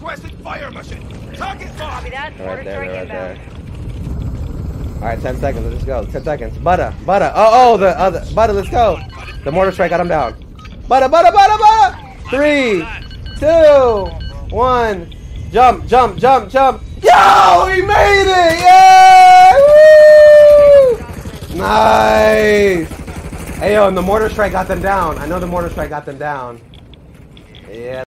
Requesting fire mission. Target locked. Copy that. Right there, right there. Alright, 10 seconds, let's go. 10 seconds. Butter, butter. Oh, oh, the other. Butter, let's go. The mortar strike got him down. Butter, butter, butter, butter. Three, two, one. Jump, jump, jump, jump. Yo, we made it! Yeah! Woo! Nice! Hey, yo, and the mortar strike got them down. I know the mortar strike got them down. Yeah.